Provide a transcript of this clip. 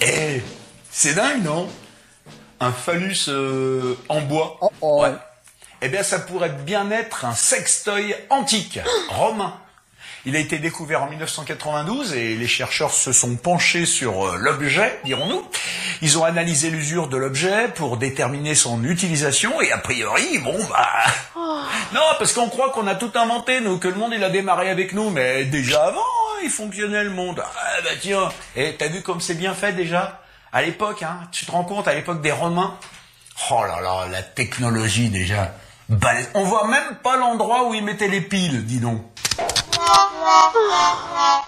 Eh, c'est dingue, non? Un phallus euh, en bois. Oh, oh. Ouais. Eh bien, ça pourrait bien être un sextoy antique, romain. Il a été découvert en 1992 et les chercheurs se sont penchés sur euh, l'objet, dirons-nous. Ils ont analysé l'usure de l'objet pour déterminer son utilisation et a priori, bon bah... Non, parce qu'on croit qu'on a tout inventé, nous, que le monde il a démarré avec nous, mais déjà avant, fonctionnait le monde. Ah bah tiens, et t'as vu comme c'est bien fait déjà? À l'époque, hein, tu te rends compte, à l'époque des Romains? Oh là là, la technologie déjà. balèze. On voit même pas l'endroit où ils mettaient les piles, dis donc.